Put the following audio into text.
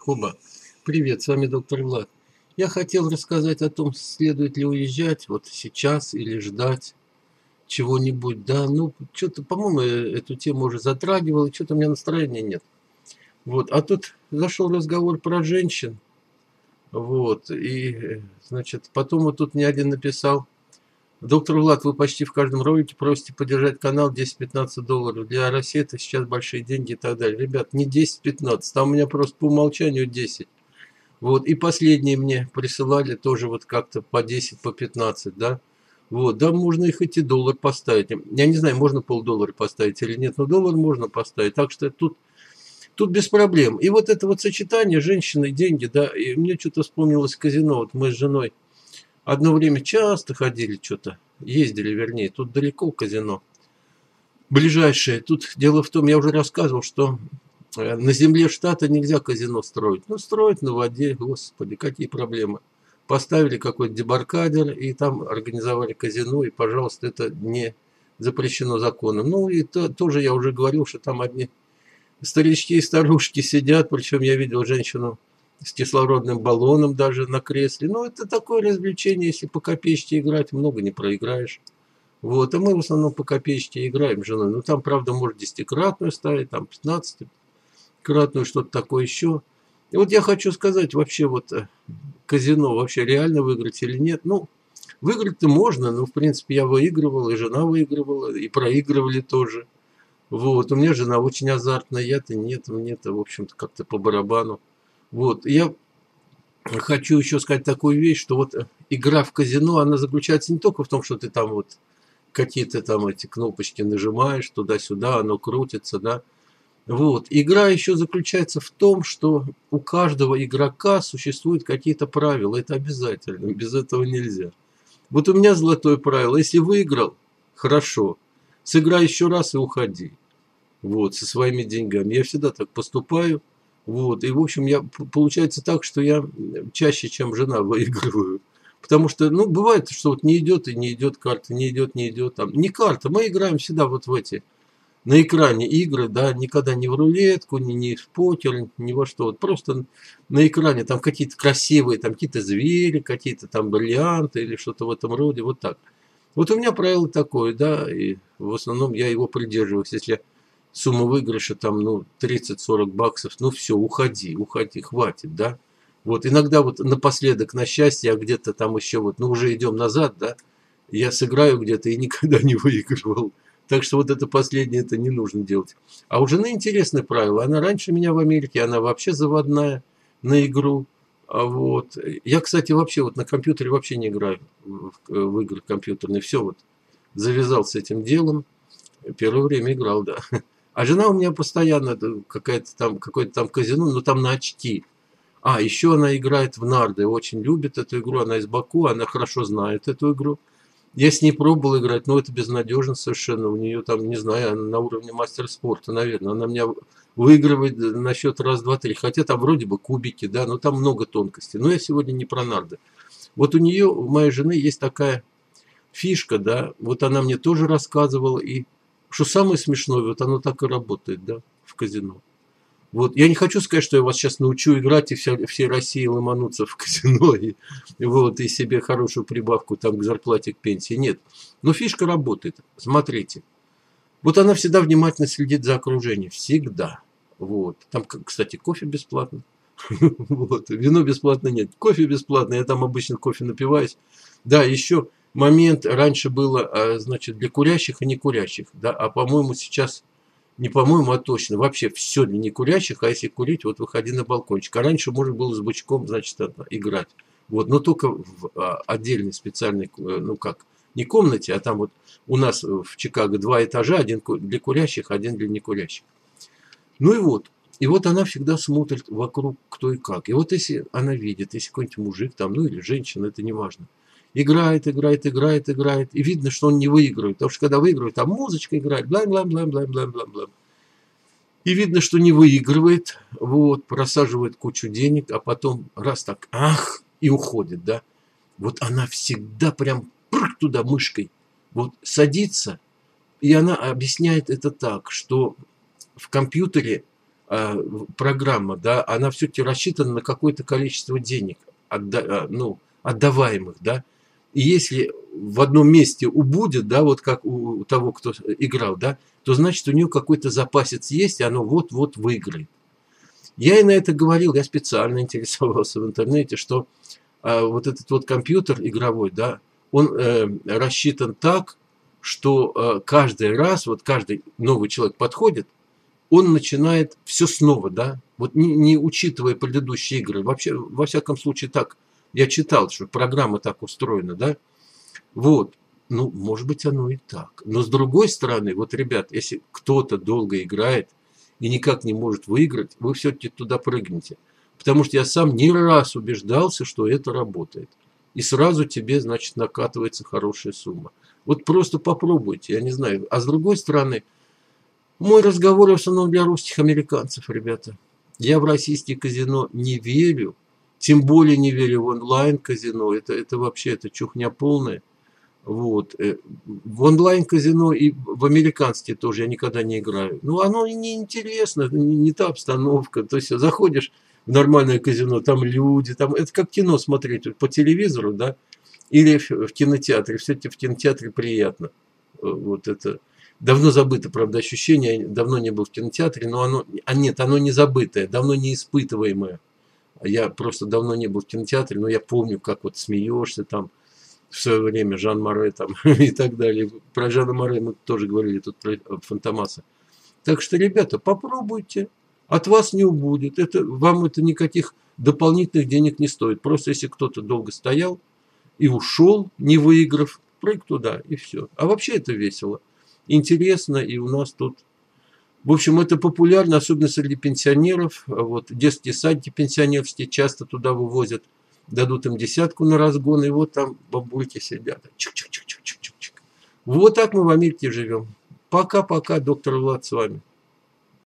Хоба. Привет, с вами доктор Влад. Я хотел рассказать о том, следует ли уезжать вот сейчас или ждать чего-нибудь. Да, ну, что-то, по-моему, эту тему уже затрагивал, и что-то у меня настроения нет. Вот, а тут зашел разговор про женщин. Вот, и, э, значит, потом вот тут мне один написал, Доктор Влад, вы почти в каждом ролике просите поддержать канал 10-15 долларов. Для России это сейчас большие деньги и так далее. Ребят, не 10-15, там у меня просто по умолчанию 10. Вот, и последние мне присылали тоже вот как-то по 10, по 15, да. Вот, да, можно их хоть и доллар поставить. Я не знаю, можно полдоллара поставить или нет, но доллар можно поставить. Так что тут, тут без проблем. И вот это вот сочетание женщины, деньги, да, и мне что-то вспомнилось казино. Вот мы с женой Одно время часто ходили что-то, ездили вернее, тут далеко казино. Ближайшее. Тут дело в том, я уже рассказывал, что э, на земле штата нельзя казино строить. Ну, строить на воде, господи, какие проблемы. Поставили какой-то дебаркадер и там организовали казино, и, пожалуйста, это не запрещено законом. Ну, и то, тоже я уже говорил, что там одни старички и старушки сидят, причем я видел женщину с кислородным баллоном даже на кресле. Ну, это такое развлечение, если по копеечке играть, много не проиграешь. Вот, а мы в основном по копеечке играем с женой. Ну, там, правда, может десятикратную ставить, там 15-кратную, что-то такое еще. И вот я хочу сказать, вообще вот э, казино вообще реально выиграть или нет. Ну, выиграть-то можно, но, в принципе, я выигрывал, и жена выигрывала, и проигрывали тоже. Вот, у меня жена очень азартная, я-то нет, мне-то, в общем-то, как-то по барабану. Вот, я хочу еще сказать такую вещь, что вот игра в казино, она заключается не только в том, что ты там вот какие-то там эти кнопочки нажимаешь туда-сюда, оно крутится, да. Вот. Игра еще заключается в том, что у каждого игрока существуют какие-то правила. Это обязательно. Без этого нельзя. Вот у меня золотое правило. Если выиграл, хорошо. Сыграй еще раз и уходи. Вот, со своими деньгами. Я всегда так поступаю. Вот. И, в общем, я, получается так, что я чаще, чем жена, выигрываю. Потому что, ну, бывает, что вот не идет и не идет карта, не идет, не идет. Там. Не карта, мы играем всегда вот в эти, на экране игры, да, никогда не в рулетку, ни, ни в покер, ни во что. Вот просто на экране там какие-то красивые, там какие-то звери, какие-то там бриллианты или что-то в этом роде, вот так. Вот у меня правило такое, да, и в основном я его придерживаюсь. Если сумма выигрыша там, ну, 30-40 баксов, ну, все, уходи, уходи, хватит, да. Вот иногда вот напоследок, на счастье, я где-то там еще вот, ну, уже идем назад, да, я сыграю где-то и никогда не выигрывал. Так что вот это последнее, это не нужно делать. А у жены интересное правило. Она раньше меня в Америке, она вообще заводная на игру. А вот. Я, кстати, вообще вот на компьютере вообще не играю в, в игры компьютерные. Все вот завязал с этим делом. Первое время играл, да. А жена у меня постоянно какая-то там, какое-то там казино, но там на очки. А, еще она играет в нарды, очень любит эту игру, она из Баку, она хорошо знает эту игру. Я с ней пробовал играть, но это безнадежно совершенно. У нее там, не знаю, она на уровне мастер спорта, наверное. Она меня выигрывает на счет раз, два, три. Хотя там вроде бы кубики, да, но там много тонкостей. Но я сегодня не про нарды. Вот у нее, у моей жены есть такая фишка, да, вот она мне тоже рассказывала, и что самое смешное, вот оно так и работает, да, в казино. Вот, я не хочу сказать, что я вас сейчас научу играть, и вся, всей России ломануться в казино, и, вот, и себе хорошую прибавку там к зарплате, к пенсии. Нет. Но фишка работает. Смотрите. Вот она всегда внимательно следит за окружением. Всегда. Вот. Там, кстати, кофе бесплатно. Вот. Вино бесплатно нет. Кофе бесплатно. Я там обычно кофе напиваюсь. Да, еще момент раньше было, а, значит, для курящих и не курящих, да, а по-моему сейчас, не по-моему, а точно, вообще все для не курящих, а если курить, вот выходи на балкончик. А раньше можно было с бычком, значит, играть. Вот, но только в а, отдельной специальной, э, ну как, не комнате, а там вот у нас в Чикаго два этажа, один для курящих, один для некурящих. Ну и вот, и вот она всегда смотрит вокруг кто и как. И вот если она видит, если какой-нибудь мужик там, ну или женщина, это не важно – играет, играет, играет, играет, и видно, что он не выигрывает, потому что когда выигрывает, там музычка играет, блам, блам, блам, блам, блам, блам, блам. И видно, что не выигрывает, вот, просаживает кучу денег, а потом раз так, ах, и уходит, да. Вот она всегда прям прыг туда мышкой, вот садится, и она объясняет это так, что в компьютере э, программа, да, она все-таки рассчитана на какое-то количество денег, отда, ну, отдаваемых, да. И если в одном месте убудет, да, вот как у того, кто играл, да, то значит у нее какой-то запасец есть, и оно вот-вот выиграет. Я и на это говорил, я специально интересовался в интернете, что э, вот этот вот компьютер игровой, да, он э, рассчитан так, что э, каждый раз, вот каждый новый человек подходит, он начинает все снова, да, вот не, не учитывая предыдущие игры. Вообще, во всяком случае, так я читал, что программа так устроена, да. Вот, ну, может быть, оно и так. Но с другой стороны, вот, ребят, если кто-то долго играет и никак не может выиграть, вы все-таки туда прыгнете. Потому что я сам не раз убеждался, что это работает. И сразу тебе, значит, накатывается хорошая сумма. Вот просто попробуйте, я не знаю. А с другой стороны, мой разговор в основном для русских американцев, ребята. Я в российские казино не верю, тем более не верю в онлайн-казино. Это, это вообще это чухня полная. Вот. Э, в онлайн-казино и в американские тоже я никогда не играю. Ну, оно неинтересно, не, не та обстановка. То есть заходишь в нормальное казино, там люди, там это как кино смотреть по телевизору, да, или в кинотеатре. Все-таки в кинотеатре приятно. Э, вот это давно забыто, правда, ощущение. Давно не был в кинотеатре, но оно, а нет, оно не забытое, давно не испытываемое. Я просто давно не был в кинотеатре, но я помню, как вот смеешься там в свое время Жан Море там и так далее. Про Жана Море мы тоже говорили тут про Фантомаса. Так что, ребята, попробуйте. От вас не убудет. Это, вам это никаких дополнительных денег не стоит. Просто если кто-то долго стоял, и ушел, не выиграв, прыг туда, и все. А вообще это весело. Интересно, и у нас тут... В общем, это популярно, особенно среди пенсионеров. Вот детские садики пенсионерские часто туда вывозят, дадут им десятку на разгон, и вот там бабульки сидят. Чик -чик -чик -чик -чик -чик. Вот так мы в Америке живем. Пока-пока, доктор Влад с вами.